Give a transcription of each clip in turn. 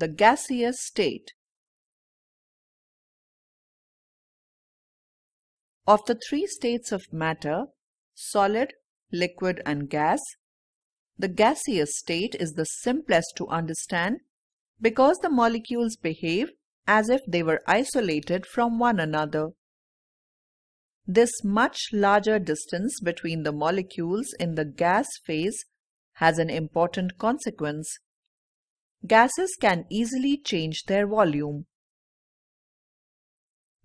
the gaseous state. Of the three states of matter, solid, liquid and gas, the gaseous state is the simplest to understand because the molecules behave as if they were isolated from one another. This much larger distance between the molecules in the gas phase has an important consequence. Gases can easily change their volume.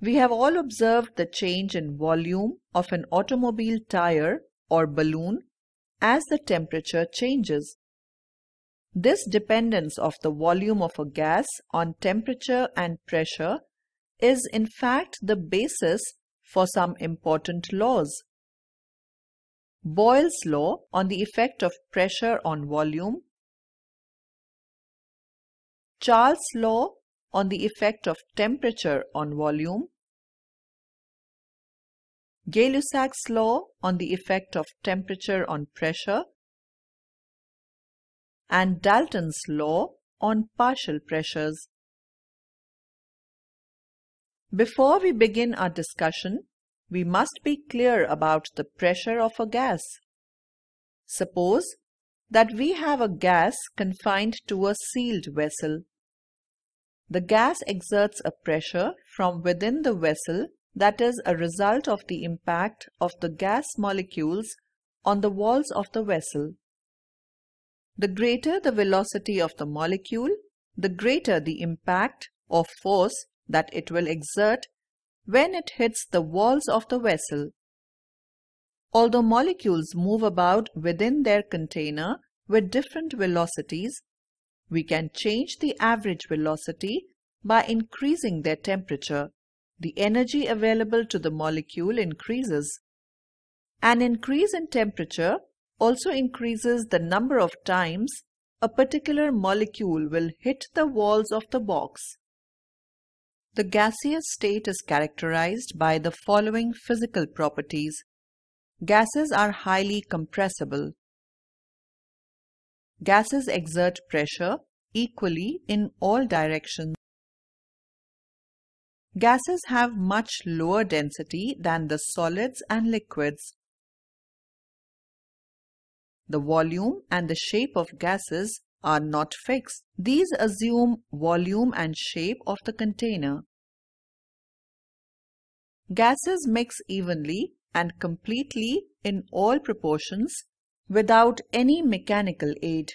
We have all observed the change in volume of an automobile tire or balloon as the temperature changes. This dependence of the volume of a gas on temperature and pressure is in fact the basis for some important laws. Boyle's law on the effect of pressure on volume, Charles' law on the effect of temperature on volume, Gay-Lussac's law on the effect of temperature on pressure, and Dalton's law on partial pressures. Before we begin our discussion, we must be clear about the pressure of a gas. Suppose that we have a gas confined to a sealed vessel. The gas exerts a pressure from within the vessel that is a result of the impact of the gas molecules on the walls of the vessel. The greater the velocity of the molecule, the greater the impact or force that it will exert when it hits the walls of the vessel. Although molecules move about within their container with different velocities, we can change the average velocity by increasing their temperature. The energy available to the molecule increases. An increase in temperature also increases the number of times a particular molecule will hit the walls of the box. The gaseous state is characterized by the following physical properties. Gases are highly compressible. Gases exert pressure equally in all directions. Gases have much lower density than the solids and liquids. The volume and the shape of gases are not fixed. These assume volume and shape of the container. Gases mix evenly and completely in all proportions without any mechanical aid.